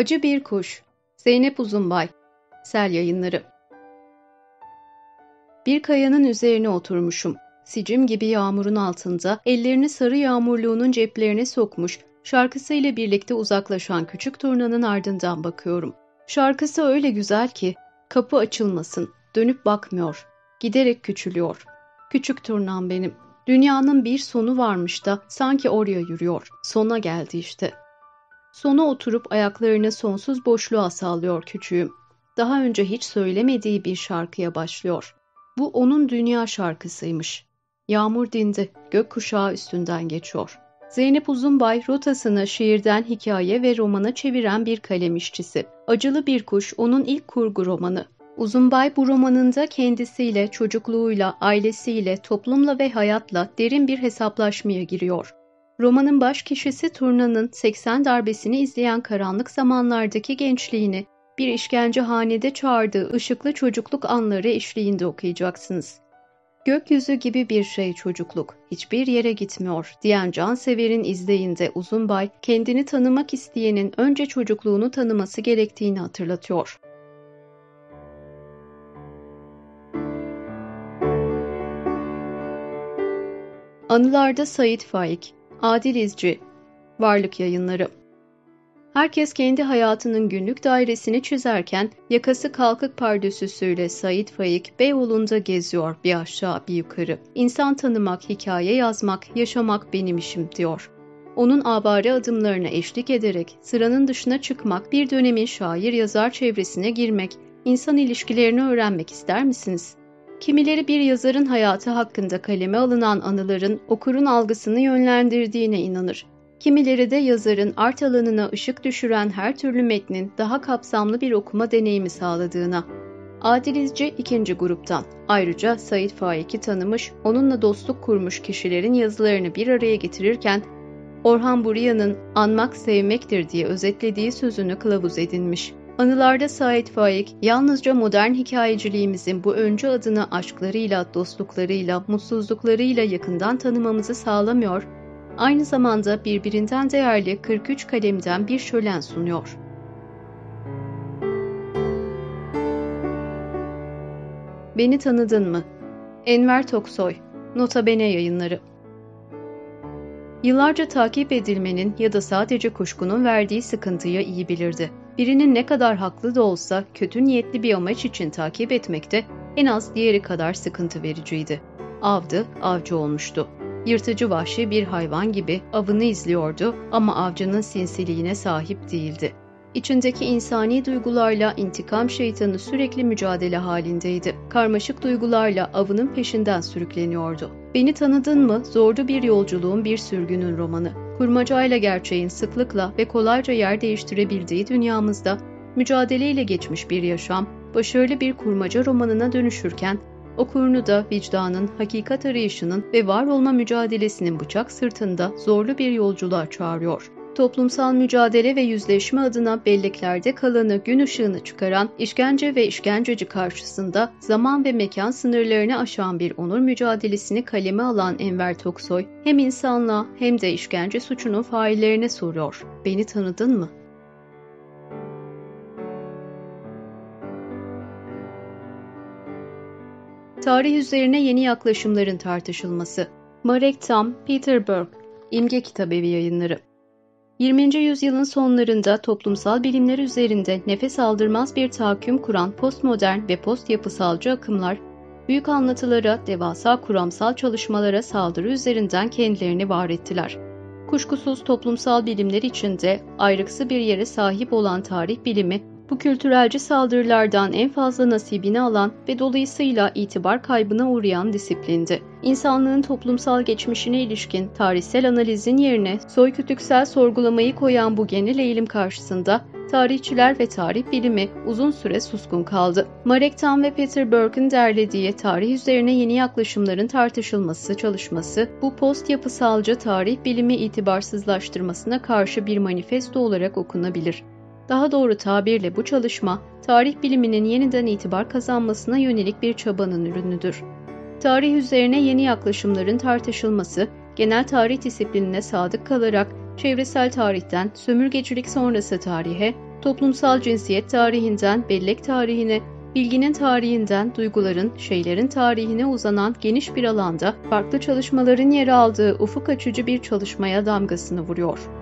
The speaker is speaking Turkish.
Acı Bir Kuş Zeynep Uzunbay Sel Yayınları Bir kayanın üzerine oturmuşum. Sicim gibi yağmurun altında ellerini sarı yağmurluğunun ceplerine sokmuş, şarkısıyla birlikte uzaklaşan küçük turnanın ardından bakıyorum. Şarkısı öyle güzel ki kapı açılmasın, dönüp bakmıyor, giderek küçülüyor. Küçük turnam benim. Dünyanın bir sonu varmış da sanki oraya yürüyor. Sona geldi işte. Sona oturup ayaklarını sonsuz boşluğa sallıyor küçüğüm. Daha önce hiç söylemediği bir şarkıya başlıyor. Bu onun dünya şarkısıymış. Yağmur dindi, gökkuşağı üstünden geçiyor. Zeynep Uzunbay rotasını şiirden hikaye ve romana çeviren bir kalem işçisi. Acılı Bir Kuş onun ilk kurgu romanı. Uzunbay bu romanında kendisiyle, çocukluğuyla, ailesiyle, toplumla ve hayatla derin bir hesaplaşmaya giriyor. Romanın baş kişisi Turna'nın 80 darbesini izleyen karanlık zamanlardaki gençliğini bir işkence hanede çağırdığı ışıklı çocukluk anları eşliğinde okuyacaksınız. Gökyüzü gibi bir şey çocukluk, hiçbir yere gitmiyor diyen canseverin izleyinde Uzunbay, kendini tanımak isteyenin önce çocukluğunu tanıması gerektiğini hatırlatıyor. Anılarda Sait Faik Adil İzci Varlık Yayınları Herkes kendi hayatının günlük dairesini çizerken yakası kalkık pardösüsüyle Said Faik Beyoğlu'nda geziyor bir aşağı bir yukarı. İnsan tanımak, hikaye yazmak, yaşamak benim işim diyor. Onun abare adımlarına eşlik ederek sıranın dışına çıkmak, bir dönemin şair yazar çevresine girmek, insan ilişkilerini öğrenmek ister misiniz? Kimileri bir yazarın hayatı hakkında kaleme alınan anıların okurun algısını yönlendirdiğine inanır. Kimileri de yazarın art alanına ışık düşüren her türlü metnin daha kapsamlı bir okuma deneyimi sağladığına. Adil İzci ikinci gruptan. Ayrıca Said Faik'i tanımış, onunla dostluk kurmuş kişilerin yazılarını bir araya getirirken Orhan Buriya'nın anmak sevmektir diye özetlediği sözünü kılavuz edinmiş. Anılarda Sait Faik, yalnızca modern hikayeciliğimizin bu öncü adını aşklarıyla, dostluklarıyla, mutsuzluklarıyla yakından tanımamızı sağlamıyor, aynı zamanda birbirinden değerli 43 kalemden bir şölen sunuyor. Beni tanıdın mı? Enver Toksoy, Nota Bene yayınları Yıllarca takip edilmenin ya da sadece kuşkunun verdiği sıkıntıyı iyi bilirdi. Birinin ne kadar haklı da olsa kötü niyetli bir amaç için takip etmekte en az diğeri kadar sıkıntı vericiydi. Avdı, avcı olmuştu. Yırtıcı vahşi bir hayvan gibi avını izliyordu ama avcının sinsiliğine sahip değildi. İçindeki insani duygularla intikam şeytanı sürekli mücadele halindeydi. Karmaşık duygularla avının peşinden sürükleniyordu. Beni tanıdın mı? Zorlu bir yolculuğun bir sürgünün romanı. Kurmacayla gerçeğin sıklıkla ve kolayca yer değiştirebildiği dünyamızda mücadeleyle geçmiş bir yaşam, başarılı bir kurmaca romanına dönüşürken, okurunu da vicdanın, hakikat arayışının ve var olma mücadelesinin bıçak sırtında zorlu bir yolculuğa çağırıyor toplumsal mücadele ve yüzleşme adına belleklerde kalanı gün ışığını çıkaran işkence ve işkenceci karşısında zaman ve mekan sınırlarını aşan bir onur mücadelesini kaleme alan Enver Toksoy, hem insanlığa hem de işkence suçunun faillerine soruyor. Beni tanıdın mı? Tarih üzerine yeni yaklaşımların tartışılması. Marek Tam, Peter Burke, İmge Kitabevi Yayınları 20. yüzyılın sonlarında toplumsal bilimler üzerinde nefes aldırmaz bir tahakküm kuran postmodern ve post yapısalcı akımlar, büyük anlatılara, devasa kuramsal çalışmalara saldırı üzerinden kendilerini var ettiler. Kuşkusuz toplumsal bilimler içinde ayrıksı bir yere sahip olan tarih bilimi, bu kültürelci saldırılardan en fazla nasibini alan ve dolayısıyla itibar kaybına uğrayan disiplindi. İnsanlığın toplumsal geçmişine ilişkin tarihsel analizin yerine soykütüksel sorgulamayı koyan bu genel eğilim karşısında tarihçiler ve tarih bilimi uzun süre suskun kaldı. Marek Tam ve Peter Burke'ın derlediği tarih üzerine yeni yaklaşımların tartışılması çalışması bu post yapısalcı tarih bilimi itibarsızlaştırmasına karşı bir manifesto olarak okunabilir. Daha doğru tabirle bu çalışma, tarih biliminin yeniden itibar kazanmasına yönelik bir çabanın ürünüdür. Tarih üzerine yeni yaklaşımların tartışılması, genel tarih disiplinine sadık kalarak çevresel tarihten sömürgecilik sonrası tarihe, toplumsal cinsiyet tarihinden bellek tarihine, bilginin tarihinden duyguların, şeylerin tarihine uzanan geniş bir alanda farklı çalışmaların yer aldığı ufuk açıcı bir çalışmaya damgasını vuruyor.